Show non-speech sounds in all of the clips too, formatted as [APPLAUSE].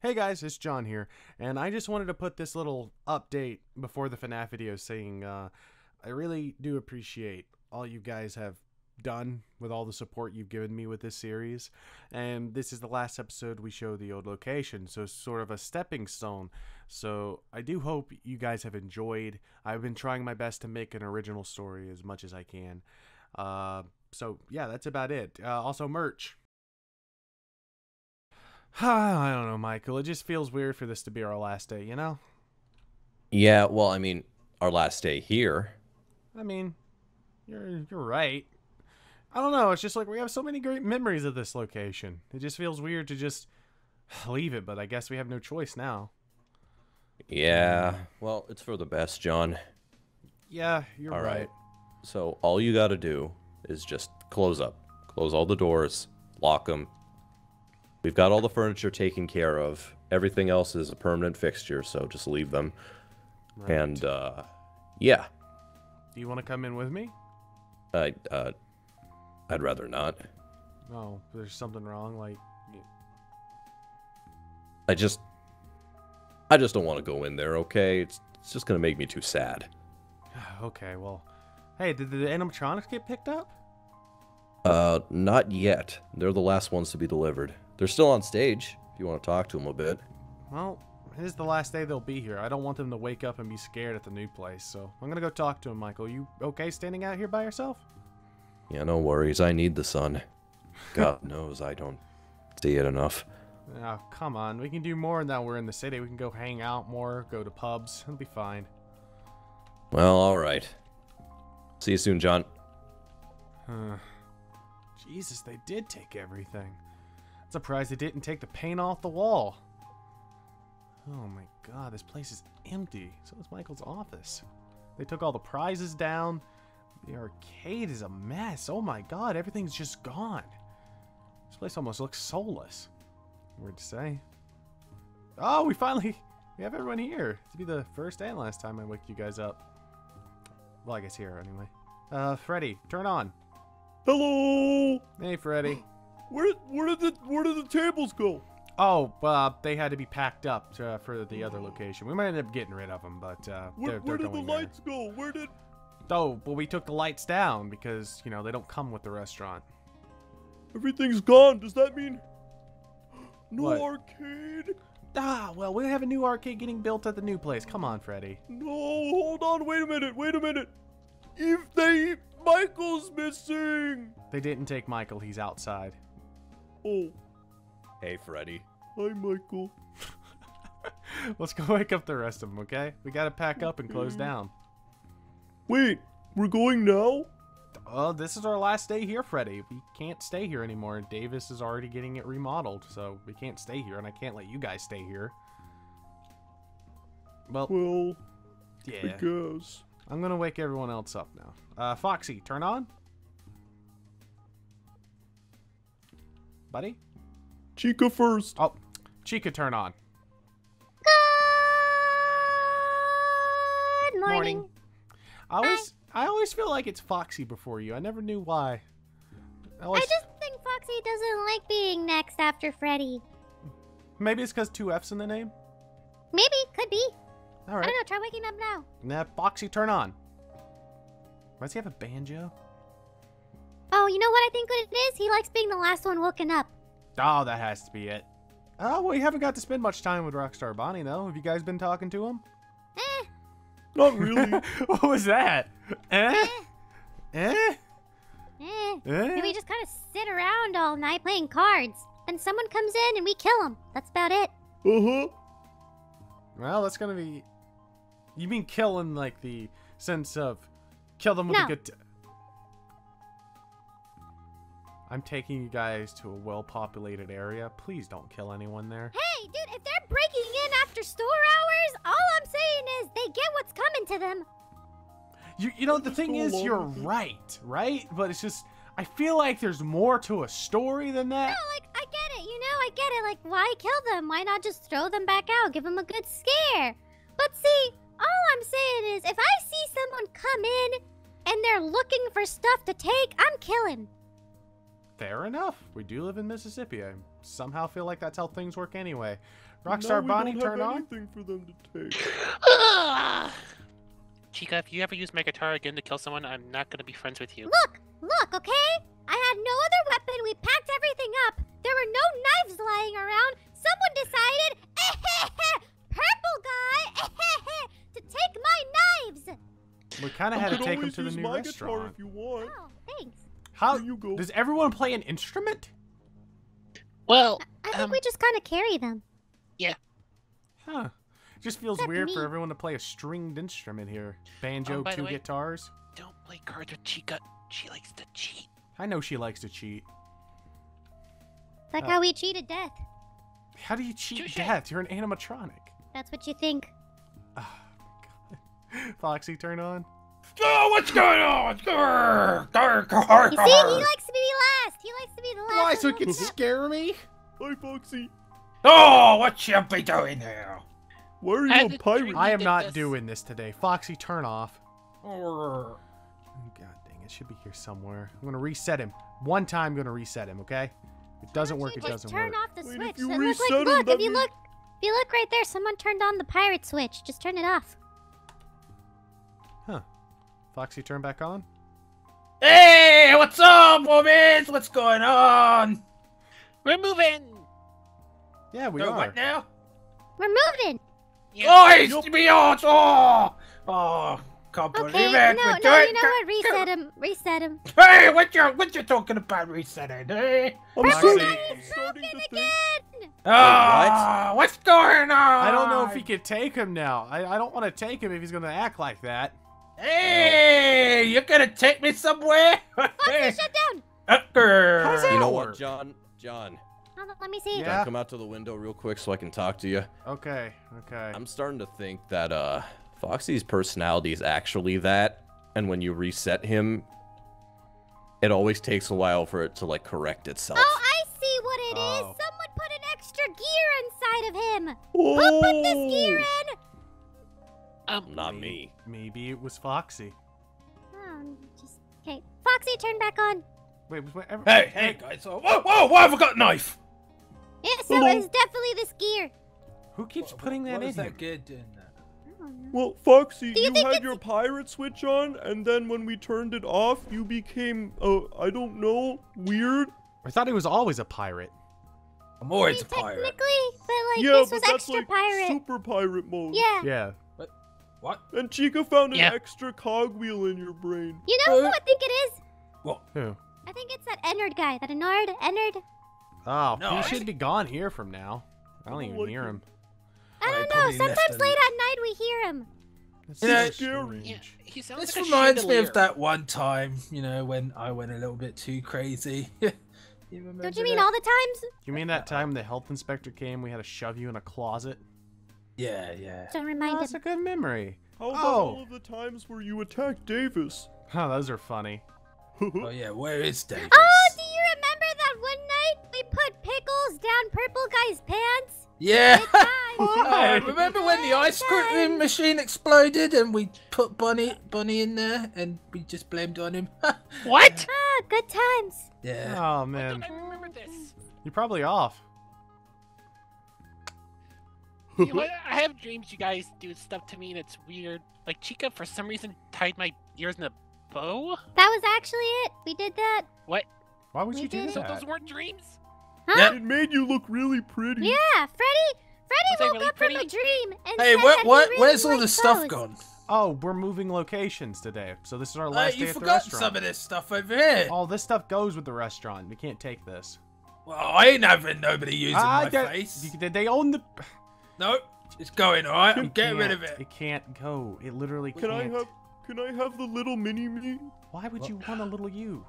Hey guys, it's John here, and I just wanted to put this little update before the FNAF video saying uh, I really do appreciate all you guys have done with all the support you've given me with this series. And this is the last episode we show the old location, so sort of a stepping stone. So I do hope you guys have enjoyed. I've been trying my best to make an original story as much as I can. Uh, so yeah, that's about it. Uh, also, merch. [SIGHS] I don't know, Michael. It just feels weird for this to be our last day, you know? Yeah, well, I mean, our last day here. I mean, you're you're right. I don't know. It's just like we have so many great memories of this location. It just feels weird to just [SIGHS] leave it, but I guess we have no choice now. Yeah, well, it's for the best, John. Yeah, you're All right. right. So all you got to do is just close up, close all the doors, lock them. We've got all the furniture taken care of. Everything else is a permanent fixture, so just leave them. Right. And uh, yeah, Do you want to come in with me? I uh, I'd rather not. Oh, there's something wrong. Like, I just I just don't want to go in there. Okay, it's it's just gonna make me too sad. [SIGHS] okay, well, hey, did the animatronics get picked up? Uh, not yet. They're the last ones to be delivered. They're still on stage. If you want to talk to them a bit. Well, it is the last day they'll be here. I don't want them to wake up and be scared at the new place, so I'm gonna go talk to them. Michael, you okay standing out here by yourself? Yeah, no worries. I need the sun. God [LAUGHS] knows I don't see it enough. Oh, come on. We can do more now we're in the city. We can go hang out more, go to pubs. It'll be fine. Well, all right. See you soon, John. Huh. Jesus, they did take everything. Surprised they didn't take the paint off the wall. Oh my god, this place is empty. So is Michael's office. They took all the prizes down. The arcade is a mess. Oh my god, everything's just gone. This place almost looks soulless. Weird to say. Oh, we finally we have everyone here. To be the first and last time I wake you guys up. Well, I guess here anyway. Uh, Freddy, turn on. Hello. Hey, Freddy. Where did where did the where did the tables go? Oh, uh, they had to be packed up to, for the other location. We might end up getting rid of them, but uh, Where, they're, where they're did the there. lights go? Where did Oh, well, we took the lights down because you know they don't come with the restaurant. everything's gone? Does that mean [GASPS] no What? arcade? Ah, well, we have a new arcade getting built at the new place. Come on, Freddy. No, hold on. Wait a minute. Wait a minute. If they Michael's missing. They didn't take Michael. He's outside. Hey, Freddy. hi Michael. [LAUGHS] Let's go wake up the rest of them, okay? We gotta pack up and close down. Wait, we're going now? Oh, this is our last day here, Freddy. We can't stay here anymore. Davis is already getting it remodeled, so we can't stay here, and I can't let you guys stay here. Well, Well, I yeah. guess. I'm gonna wake everyone else up now. Uh, Foxy, turn on. Buddy? Chica first. Oh, Chica, turn on. Good morning. I always, I always feel like it's Foxy before you. I never knew why. I I just think Foxy doesn't like being next after Freddy. maybe it's because two F's in the name. Maybe, could be. All I don't know. Try waking up now. Nah, Foxy, turn on. Why Does he have a banjo? Oh, you know what I think what it is? He likes being the last one woken up. Oh, that has to be it. Oh, well, you haven't got to spend much time with Rockstar Bonnie, though. Have you guys been talking to him? Eh, Not really. [LAUGHS] what was that? Eh? eh, Eh? eh. Eh? And we just kind of sit around all night playing cards. And someone comes in and we kill him. That's about it. uh huh. Well, that's gonna be. You mean kill in like the sense of kill them with a No. good. T- I'm taking you guys to a well-populated area. Please don't kill anyone there. Hey, dude, if they're breaking in after store hours, all I'm saying is they get what's coming to them. You, you know the thing is, you're right, right? But it's just I feel like there's more to a story than that. No, like, I get it, you know, I get it. Like, why kill them? Why not just throw them back out? Give them a good scare. But see, all I'm saying is if I see someone come in and they're looking for stuff to take, I'm killing. Fair enough. We do live in Mississippi. I somehow feel like that's how things work anyway. Rockstar we Bonnie, turn have on. anything for them to take. [SIGHS] Chica, if you ever use my guitar again to kill someone, I'm not gonna be friends with you. Look, look, okay? I had no other weapon. We packed everything up. There were no knives lying around. Someone decided, [LAUGHS] purple guy, [LAUGHS] to take my knives. We kind of had to take them to the use new my restaurant. if you want. Oh, thanks. How you go. does everyone play an instrument? Well, I think Um, we just kind of carry them. Yeah. Huh. Just feels Except weird me. for everyone to play a stringed instrument here. Banjo, Oh, two way- guitars. don't play cards with Chica. She likes to cheat. I know she likes to cheat. Like Oh. how we cheated death. How do you cheat Touche. death? You're an animatronic. That's what you think. Oh, [LAUGHS] Foxy, turn on. Oh, what's going on? Grr, grr, grr, You see, he likes to be last. He likes to be the last. Why? So it to can [LAUGHS] scare me? Hi, Foxy. Oh, what you be doing here? Why are you I a pirate? I am not this. doing this today. Foxy, turn off. Grr. God dang, it should be here somewhere. I'm gonna reset him. One time, I'm gonna reset him. Okay? If it doesn't work, it doesn't turn work. off the Wait, if switch. you Then look, reset like, 'em, look, if you means- look, if you look right there, someone turned on the pirate switch. Just turn it off. Huh? Foxy, turn back on. Hey, what's up, woman? What's going on? We're moving. Yeah, we Oh, are. what now? We're moving. Yeah. Oh, it's to. Oh, oh, can't believe Okay, it. no, We're no, doing- you know what? Reset him. Reset him. Hey, what you what you talking about resetting? Eh? I'm Foxy. starting, Foxy. I'm starting to think. Again. Oh, what's going on? I don't know if he can take him now. I, I don't want to take him if he's gonna act like that. Hey, you're gonna take me somewhere? Foxy, shut down. Uh, grr. How's that You know what, John? John, Hold on, let me see. Yeah. can I come out to the window real quick so I can talk to you? Okay, okay. I'm starting to think that uh Foxy's personality is actually that, and when you reset him, it always takes a while for it to like correct itself. Oh, I see what it is. Oh. Someone put an extra gear inside of him. Oh, Who put this gear in? Um, Not May- me. Maybe it was Foxy. Oh, just okay. Foxy, turn back on. Wait, wait, ever- Hey, hey, guys. Oh, whoa, whoa, why have I got a knife? Yeah, so Hello. it's definitely this gear. Who keeps putting that what in is here? that gear doing there? I don't know. Well, Foxy, you you, had it's- your pirate switch on, and then when we turned it off, you became, uh, I don't know, weird. I thought he was always a pirate. I'm I mean, a pirate. technically, but like yeah, this but was that's extra like pirate. super pirate mode. Yeah. Yeah. What? And Chica found an Yeah. extra cogwheel in your brain. You know who Uh, I think it is? What? Who? I think it's that Ennard guy. That Ennard. Ennard. Oh, No, he I- should be gone here from now. I don't I even like hear him. him. I don't know. Sometimes late at night we hear him. That's You know- so Scary. yeah, strange. he sounds This like a reminds me of that one time, you know, when I went a little bit too crazy. [LAUGHS] you Don't you mean that? all the times? You mean that time the health inspector came, we had to shove you in a closet? Yeah, yeah. Don't Oh, remind that's him. a good memory. How about Oh. all of the times where you attacked Davis? Huh, those are funny. [LAUGHS] Oh yeah, where is Davis? Oh, do you remember that one night we put pickles down Purple Guy's pants? yeah. Good times. [LAUGHS] Oh, remember when the ice cream machine exploded and we put Bunny Bunny in there and we just blamed on him? [LAUGHS] What? Ah, good times. yeah. Oh I man, don't remember this. you're probably off. You know [LAUGHS] what? I have dreams you guys do stuff to me and it's weird. Like Chica, for some reason, tied my ears in a bow. That was actually it. We did that. What? Why would We you do did. So that? those weren't dreams. Huh? It made you look really pretty. Yeah, Freddy. Freddy Was woke really up from a dream and Hey, said what what really where's all liked the stuff those. gone? Oh, we're moving locations today, so this is our Uh, last day at the restaurant. You forgot some of this stuff over here. All this stuff goes with the restaurant. We can't take this. Well, I ain't having nobody using Ah, my that- face. Did they own the? Nope, it's going. All right, I'm getting rid of it. It can't go. It literally Can I can't. have, can I have the little mini me? Why would you want a little you?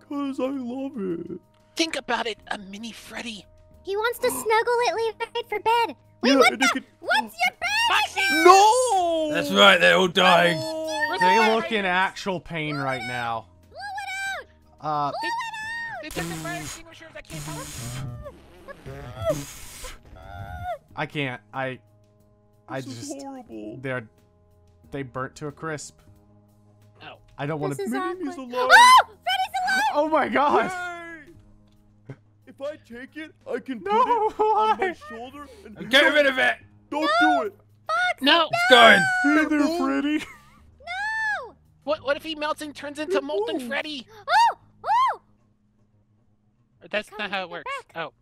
Because I love it. Think about it, a mini Freddy. He wants to snuggle it late night for bed. Wait, Yeah, what the? it could- What's your bed? No! That's right, they're all dying. Where's They look in actual pain right now. Blow it Uh, out. They took the fire extinguishers. I can't help. I can't. I. I This is just. horrible. They're. They burnt to a crisp. Oh. I don't want This to. is Mini-me's awkward. alive. Oh, Freddy's alive. Oh my god! Yay! If if I take it, I can No, put it on my shoulder and I'm getting rid of it. Don't do it. No. It's going. Hey there, Freddy. No! What what if he melts and turns into molten Ooh. Freddy? Oh! Oh! That's Come not how on, it you're works. back. Oh.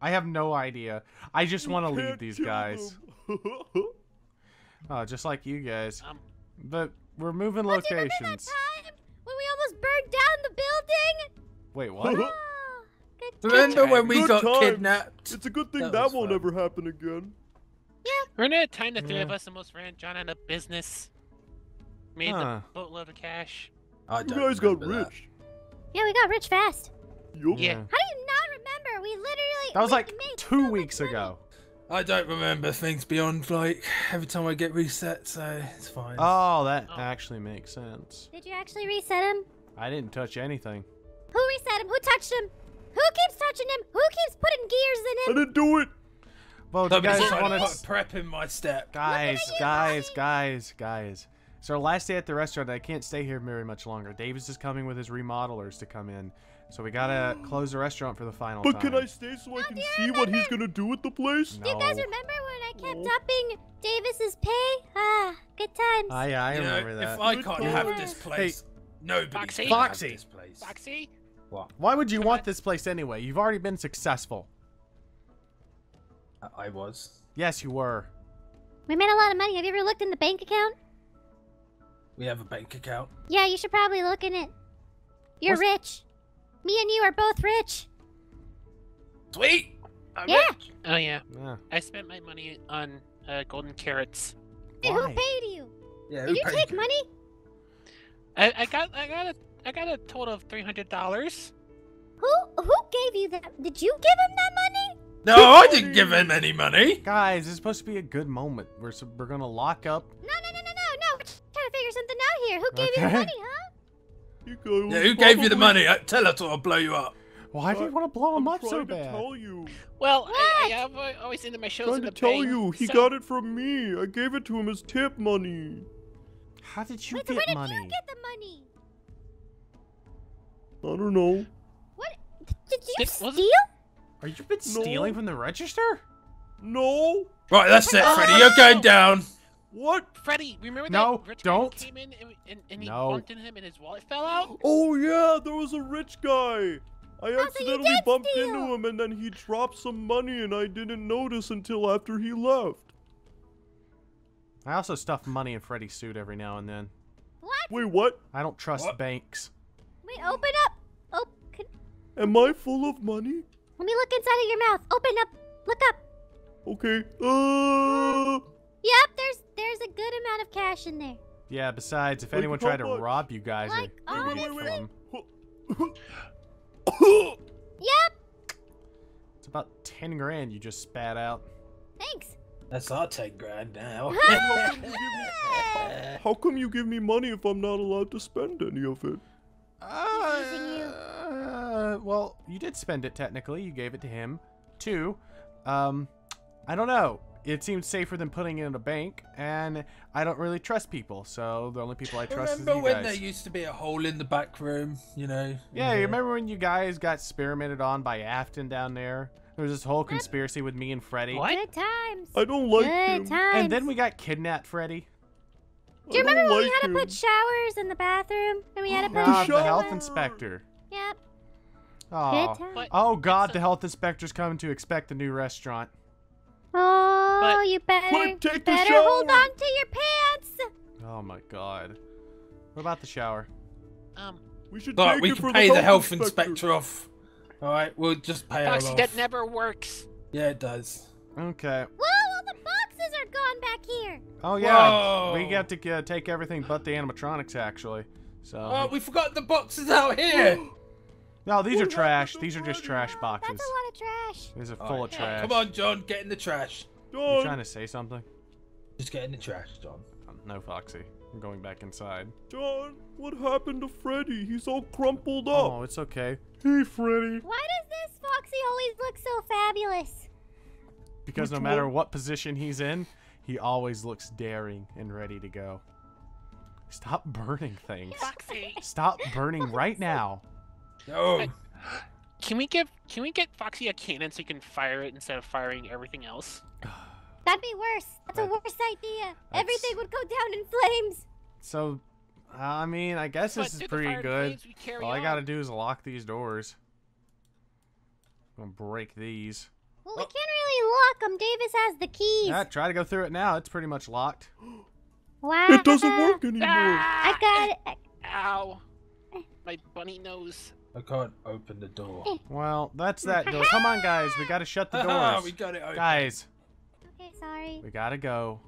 I have no idea. I just want to leave Can't these guys. them. [LAUGHS] Oh, just like you guys. Um. But we're moving Oh, do you remember that locations. time when we almost burned down the building? Wait, what? Oh, Remember when we Good got times. kidnapped? it's a good thing That that, won't fun. ever happen again. Yeah. Remember that time the three of Yeah. us almost ran John out of business? Made Huh. the boatload of cash. I You guys got remember that. rich. Yeah, we got rich fast. Yup. Yeah. How do you not remember? We literally. That was like made so two weeks ago. I don't remember things beyond like every time I get reset, so it's fine. Oh, that Oh. actually makes sense. Did you actually reset him? I didn't touch anything. Who reset him? Who touched him? Who keeps touching him? Who keeps putting gears in him? I him? didn't do it. Well, do you Somebody's guys trying want to to... prep in my step. Guys, you, guys, buddy. guys, guys. It's our last day at the restaurant. I can't stay here very much longer. Davis is coming with his remodelers to come in. So we gotta close the restaurant for the final But time. can I stay so I Oh, can do you see what he's gonna do with the place? No. Do you guys remember when I kept No. upping Davis's pay? Ah, good times. Ah, yeah, I you know, remember that. if I Good can't have this place, nobody Foxy? can have Foxy. this place. Foxy? What? Why would you Come want on. this place anyway? You've already been successful. I- I was. Yes, you were. we made a lot of money. Have you ever looked in the bank account? We have a bank account. Yeah, you should probably look in it. You're What's- rich. Me and you are both rich. Sweet. I'm Yeah. rich. Oh yeah. Yeah. I spent my money on uh, golden carrots. Why? who paid you? Yeah. Did you paid take money? I, I got I got a I got a total of three hundred dollars. Who who gave you that? Did you give him that money? No, I didn't give him any money. Guys, it's supposed to be a good moment. We're we're gonna lock up. No, no, no, no, no, no. We're trying to figure something out here. Who gave you the money, huh? You go- Yeah, who gave you the money? Uh, Tell us or I'll blow you up. Why do you want to blow him I'm up so trying to bad? tell you. Well, I, What? I have uh, always ended my shows Trying in to the tell bank, you, he so- got it from me. I gave it to him as tip money. How did you Wait, so get where did money? you get the money? I don't know. What? Did you Did- steal? wasn't- Are you been stealing from the register? No. Right, that's it, Oh, Freddy. You're going down. What? Freddy, remember No, that rich guy don't. came in and, and, and he No. bumped into him and his wallet fell out? Oh yeah, there was a rich guy. I Oh, accidentally did bumped steal. into him and then he dropped some money and I didn't notice until after he left. I also stuff money in Freddy's suit every now and then. What? Wait, what? I don't trust What? banks. Wait, open up. Oh, can, Am I full of money? let me look inside of your mouth. Open up. Look up. Okay. Uh, Yep, there's there's a good amount of cash in there. Yeah, besides, if Like anyone how tried to much? rob you guys, Like, they would honestly? get from. Yep. It's about 10 grand you just spat out. Thanks. That's our 10 grand now. How come you give me money if I'm not allowed to spend any of it? using you. Uh, well, you did spend it technically. You gave it to him. Two, um, I don't know. It seems safer than putting it in a bank, and I don't really trust people. So the only people I trust Remember is you guys. Remember when guys. there used to be a hole in the back room? You know. Yeah, you remember when you guys got experimented on by Afton down there? There was this whole conspiracy with me and Freddy. What? Good times. I don't like Good him. times. And then we got kidnapped, Freddy. Do you remember when we like had to put showers in the bathroom? And we had to put Ah, the health inspector. Yep. Oh. Good times. Oh God, the health inspector's coming to inspect the new restaurant. Oh, But- you better, Quick, take you the better hold on to your pants. Oh my God. What about the shower? Um, We should But take we can for pay the the health inspector. inspector off. Alright, we'll just pay her Foxy, off. that never works. Yeah, it does. Okay. Whoa, all the boxes are gone back here. Oh yeah, Whoa. we got to uh, take everything but the animatronics actually. So. Oh, we forgot the boxes out here. [GASPS] [GASPS] [GASPS] no, these are trash. These are just Freddy? trash That's boxes. a lot of trash. These are full Alright, of trash. Come on, John, get in the trash. John. You John, trying to say something? Just get in the trash, John. No, Foxy. I'm going back inside. John, what happened to Freddy? He's all crumpled oh, up. Oh, it's okay. Hey, Freddy. Why does this Foxy always look so fabulous? Because no matter one? what position he's in, he always looks daring and ready to go. Stop burning things. [LAUGHS] Foxy, Stop burning [LAUGHS] right now. Oh, [GASPS] Can we give can we get Foxy a cannon so he can fire it instead of firing everything else? [SIGHS] That'd be worse. That's a worse idea. that's- Everything would go down in flames. So, I mean, I guess But this is pretty good. flames we carry All I gotta do is lock these doors. I'm gonna break these. Well, we can't really lock them. Davis has the keys. Yeah, try to go through it now. It's pretty much locked. [GASPS] Wow. It doesn't work anymore. I Ah! got it. Ow. My bunny nose. I can't open the door. Well, that's that door. Come on, guys. We gotta shut the Haha, [LAUGHS] doors. we got it open. Guys, Okay, sorry. we gotta go.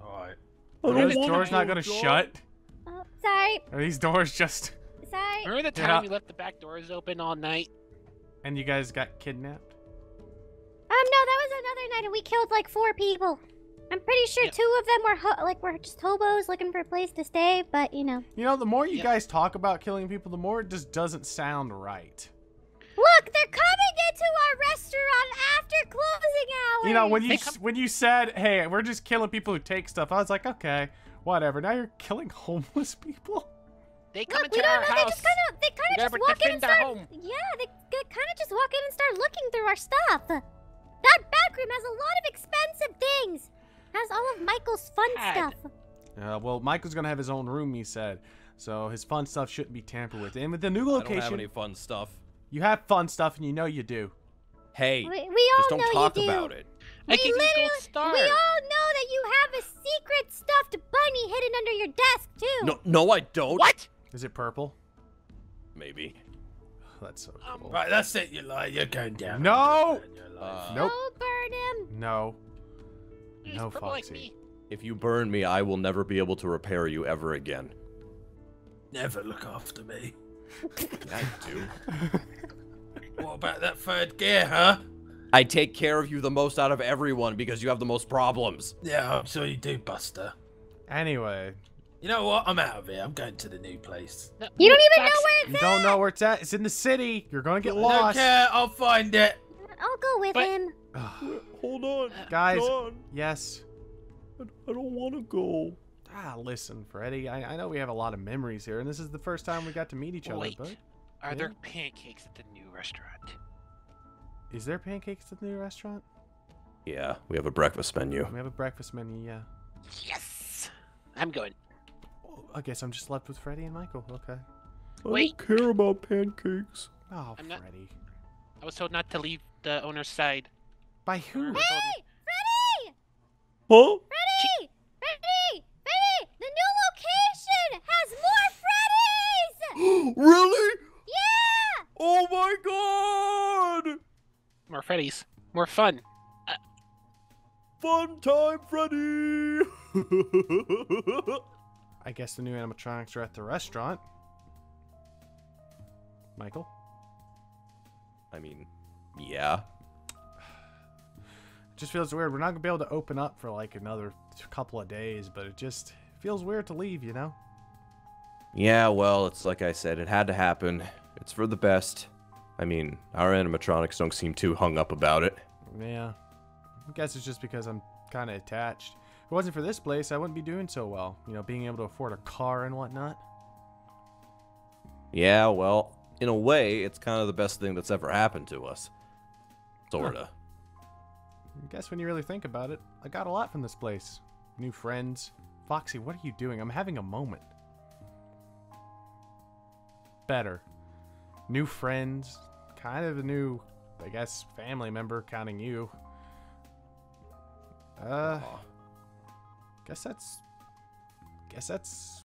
Alright. I This door's not gonna John. shut. Oh, sorry. Are these doors just. Sorry. Remember the Yeah. time we left the back doors open all night? And you guys got kidnapped? Um, no, that was another night, and we killed like four people. I'm pretty sure Yeah. two of them were ho- like were just hobos looking for a place to stay, but you know. You know, the more you Yeah. guys talk about killing people, the more it just doesn't sound right. Look, they're coming into our restaurant after closing hours. You know, when you They s come- when you said, "Hey, we're just killing people who take stuff," I was like, "Okay, whatever." Now you're killing homeless people. They come Look, we into don't our know. They just kind of, they kind of just walk in and start. home. Yeah, they, they kind of just walk in and start looking through our stuff. That back room has a lot of expensive things. Has all of Michael's fun Had. stuff. Uh, well, Michael's gonna have his own room, he said, so his fun stuff shouldn't be tampered with. And with the new I don't location, have any fun stuff. you have fun stuff, and you know you do. Hey, We, we all just don't know talk you do. about it. We gave you a gold literally- star. We all know that you have a secret stuffed bunny hidden under your desk too. No, no, I don't. What? Is it purple? Maybe. That's so Um, cool. Right, that's it, you lie. You're going down. No! You're Uh. Nope. Don't burn him. No. He's No, purple like Foxy. If you burn me, I will never be able to repair you ever again. Never look after me. [LAUGHS] I do. [LAUGHS] What about that third gear, huh? I take care of you the most out of everyone because you have the most problems. Yeah, I'm sure you do, Buster. Anyway, You know what? I'm out of here. I'm going to the new place. You don't even know Foxy- where it's you at. don't know where it's at. It's in the city. You're gonna get I don't lost. care. I'll find it. I'll go with But- him. Ugh. [SIGHS] Hold on, Guys. John. yes. I, I don't want to go. Ah, listen, Freddy. I, I know we have a lot of memories here, and this is the first time we got to meet each other. Wait. But Are Yeah. there pancakes at the new restaurant? is there pancakes at the new restaurant? Yeah, we have a breakfast menu. We have a breakfast menu. Yeah. Yes. I'm going. I guess I'm just left with Freddy and Michael. Okay. I Wait. don't care about pancakes. Oh, I'm not- I was told not to leave the owner's side. By who? Remember told me- Hey, Freddy! Huh? Freddy! Freddy! Freddy! The new location has more Freddys! [GASPS] really? Yeah! Oh my god! More Freddy's. More fun. Uh, fun time, Freddy! [LAUGHS] I guess the new animatronics are at the restaurant. Michael? I mean, yeah. Just feels weird. We're not gonna be able to open up for like another couple of days, but it just feels weird to leave, you know? Yeah, well, it's like I said, it had to happen. It's for the best. I mean, our animatronics don't seem too hung up about it. Yeah. I guess it's just because I'm kind of attached. If it wasn't for this place, I wouldn't be doing so well. You know, being able to afford a car and whatnot. Yeah, well, in a way, it's kind of the best thing that's ever happened to us. Sorta. I guess when you really think about it, I got a lot from this place. New friends. Foxy, what are you doing? I'm having a moment. Better. New friends. Kind of a new, I guess, family member, counting you. Uh, guess that's. Guess that's